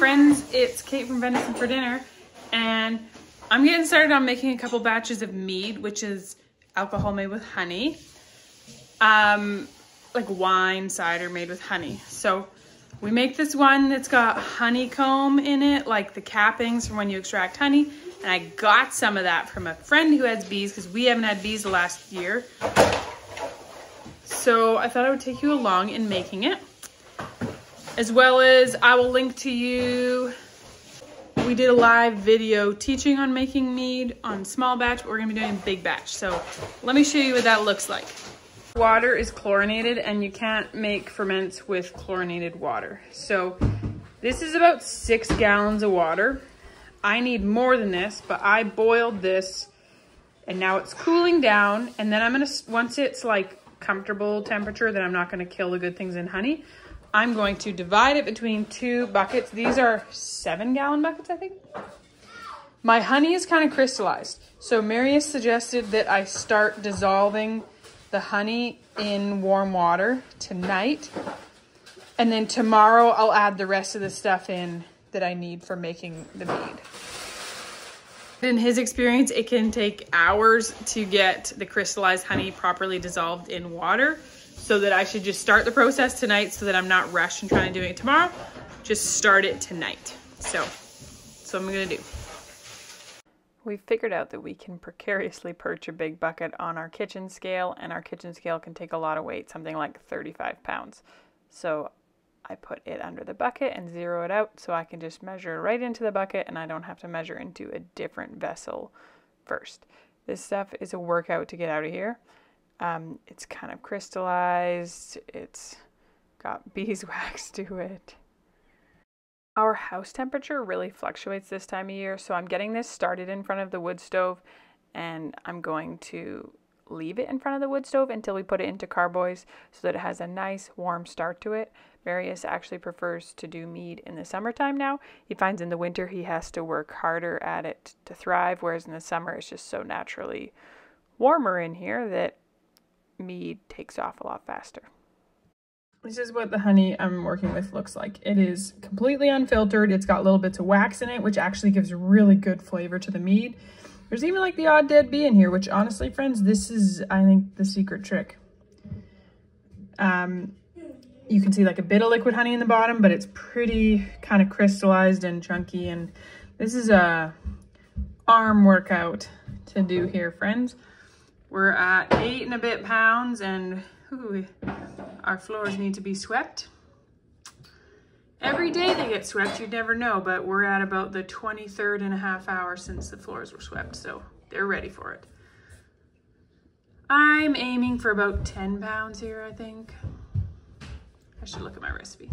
friends, it's Kate from Venison for Dinner, and I'm getting started on making a couple batches of mead, which is alcohol made with honey. Um, like wine cider made with honey. So we make this one that's got honeycomb in it, like the cappings from when you extract honey. And I got some of that from a friend who has bees because we haven't had bees the last year. So I thought I would take you along in making it as well as I will link to you. We did a live video teaching on making mead on small batch, but we're gonna be doing big batch. So let me show you what that looks like. Water is chlorinated and you can't make ferments with chlorinated water. So this is about six gallons of water. I need more than this, but I boiled this and now it's cooling down. And then I'm gonna, once it's like comfortable temperature, then I'm not gonna kill the good things in honey. I'm going to divide it between two buckets. These are seven gallon buckets, I think. My honey is kind of crystallized. So Marius suggested that I start dissolving the honey in warm water tonight. And then tomorrow I'll add the rest of the stuff in that I need for making the mead. In his experience, it can take hours to get the crystallized honey properly dissolved in water so that I should just start the process tonight so that I'm not rushed and trying to do it tomorrow. Just start it tonight. So, so I'm gonna do. We've figured out that we can precariously perch a big bucket on our kitchen scale, and our kitchen scale can take a lot of weight, something like 35 pounds. So I put it under the bucket and zero it out so I can just measure right into the bucket and I don't have to measure into a different vessel first. This stuff is a workout to get out of here. Um, it's kind of crystallized. It's got beeswax to it. Our house temperature really fluctuates this time of year, so I'm getting this started in front of the wood stove and I'm going to leave it in front of the wood stove until we put it into carboys so that it has a nice warm start to it. Marius actually prefers to do mead in the summertime now. He finds in the winter he has to work harder at it to thrive, whereas in the summer it's just so naturally warmer in here that mead takes off a lot faster. This is what the honey I'm working with looks like. It is completely unfiltered. It's got little bits of wax in it, which actually gives really good flavor to the mead. There's even like the odd dead bee in here, which honestly, friends, this is, I think, the secret trick. Um, you can see like a bit of liquid honey in the bottom, but it's pretty kind of crystallized and chunky. And this is a arm workout to do here, friends. We're at eight and a bit pounds and ooh, our floors need to be swept. Every day they get swept, you'd never know, but we're at about the 23rd and a half hour since the floors were swept, so they're ready for it. I'm aiming for about 10 pounds here, I think. I should look at my recipe.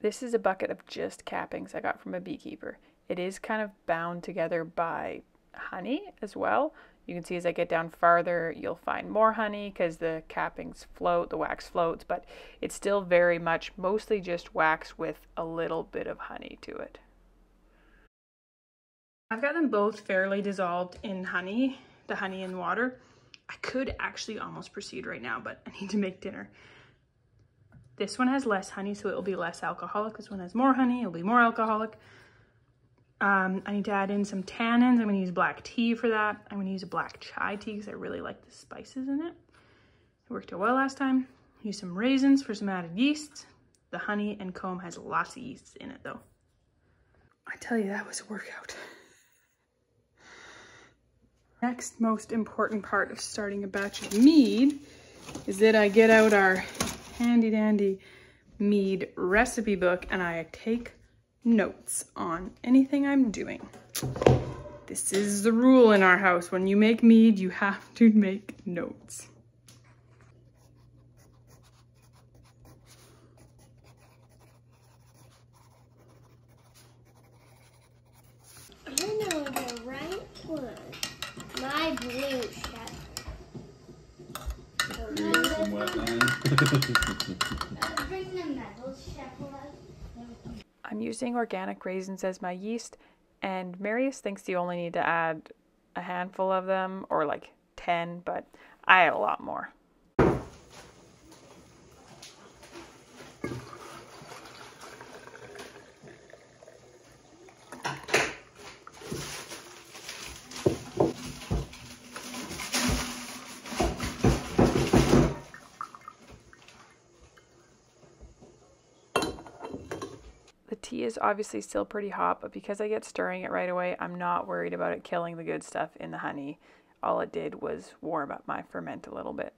This is a bucket of just cappings I got from a beekeeper. It is kind of bound together by honey as well. You can see as I get down farther, you'll find more honey because the cappings float, the wax floats, but it's still very much mostly just wax with a little bit of honey to it. I've got them both fairly dissolved in honey, the honey and water. I could actually almost proceed right now, but I need to make dinner. This one has less honey, so it will be less alcoholic. This one has more honey, it'll be more alcoholic. Um, I need to add in some tannins. I'm gonna use black tea for that. I'm gonna use a black chai tea because I really like the spices in it. It worked out well last time. Use some raisins for some added yeast. The honey and comb has lots of yeasts in it though. I tell you, that was a workout. Next most important part of starting a batch of mead is that I get out our handy dandy mead recipe book and I take notes on anything I'm doing. This is the rule in our house. When you make mead, you have to make notes. I know the right word. My blue I'm using organic raisins as my yeast, and Marius thinks you only need to add a handful of them or like 10, but I add a lot more. Tea is obviously still pretty hot, but because I get stirring it right away, I'm not worried about it killing the good stuff in the honey. All it did was warm up my ferment a little bit.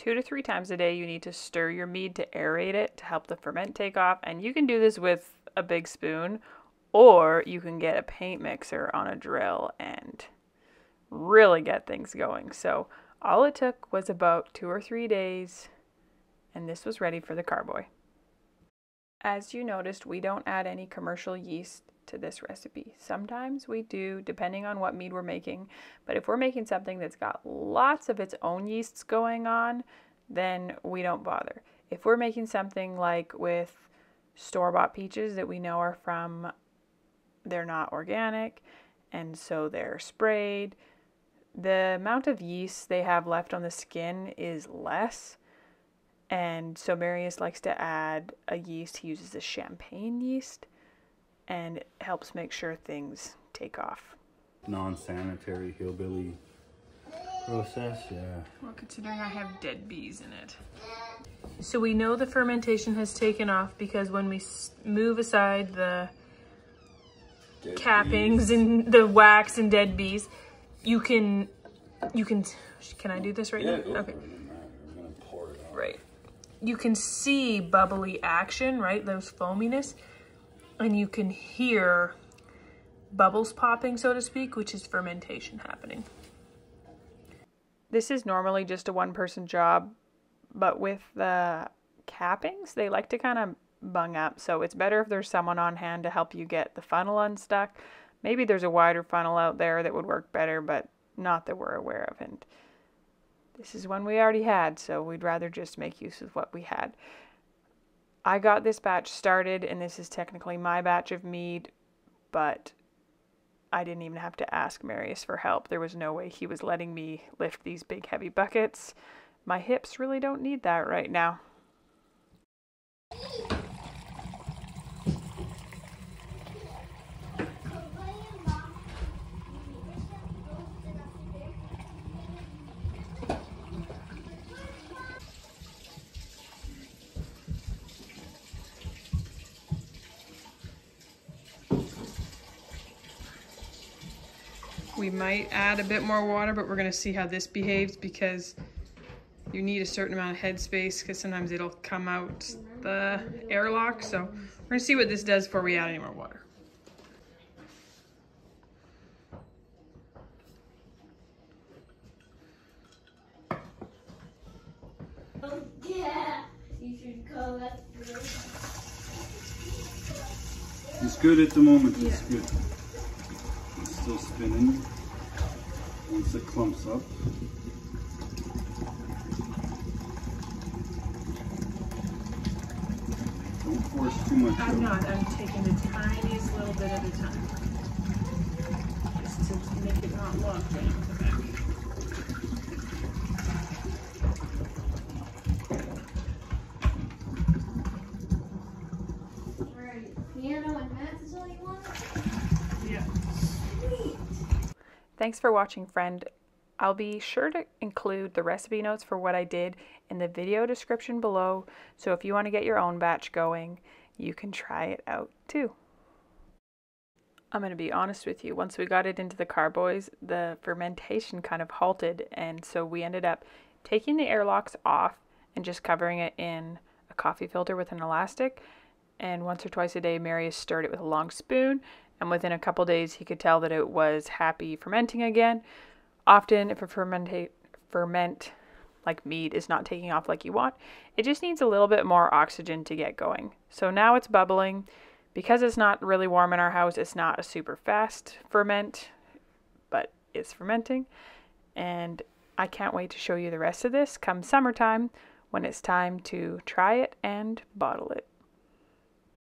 Two to three times a day, you need to stir your mead to aerate it to help the ferment take off. And you can do this with a big spoon, or you can get a paint mixer on a drill and really get things going. So, all it took was about two or three days, and this was ready for the carboy. As you noticed, we don't add any commercial yeast to this recipe. Sometimes we do, depending on what mead we're making. But if we're making something that's got lots of its own yeasts going on, then we don't bother. If we're making something like with store bought peaches that we know are from, they're not organic, and so they're sprayed, the amount of yeast they have left on the skin is less. And so Marius likes to add a yeast. He uses a champagne yeast and it helps make sure things take off. Non-sanitary hillbilly process, yeah. Well, considering I have dead bees in it. So we know the fermentation has taken off because when we move aside the dead cappings bees. and the wax and dead bees, you can, you can, can I do this right yeah, now? okay. Right. You can see bubbly action, right? Those foaminess and you can hear bubbles popping, so to speak, which is fermentation happening. This is normally just a one person job, but with the cappings, they like to kind of bung up. So it's better if there's someone on hand to help you get the funnel unstuck. Maybe there's a wider funnel out there that would work better, but not that we're aware of. And this is one we already had, so we'd rather just make use of what we had. I got this batch started, and this is technically my batch of mead, but I didn't even have to ask Marius for help. There was no way he was letting me lift these big heavy buckets. My hips really don't need that right now. We might add a bit more water, but we're gonna see how this behaves because you need a certain amount of headspace because sometimes it'll come out the airlock. So we're gonna see what this does before we add any more water. Oh, yeah, you should call that He's good at the moment. It's good. Still spinning. Once it clumps up. Don't force too much. I'm not. I'm taking the tiniest little bit at a time. Just to make it not lock down the back. Alright, piano and mats is all you want? Yeah. Sweet. Thanks for watching, friend. I'll be sure to include the recipe notes for what I did in the video description below, so if you want to get your own batch going, you can try it out too. I'm going to be honest with you, once we got it into the carboys, the fermentation kind of halted, and so we ended up taking the airlocks off and just covering it in a coffee filter with an elastic. And once or twice a day, Marius stirred it with a long spoon, and within a couple days, he could tell that it was happy fermenting again. Often, if a fermentate ferment like mead is not taking off like you want, it just needs a little bit more oxygen to get going. So now it's bubbling. Because it's not really warm in our house, it's not a super fast ferment, but it's fermenting. And I can't wait to show you the rest of this come summertime when it's time to try it and bottle it.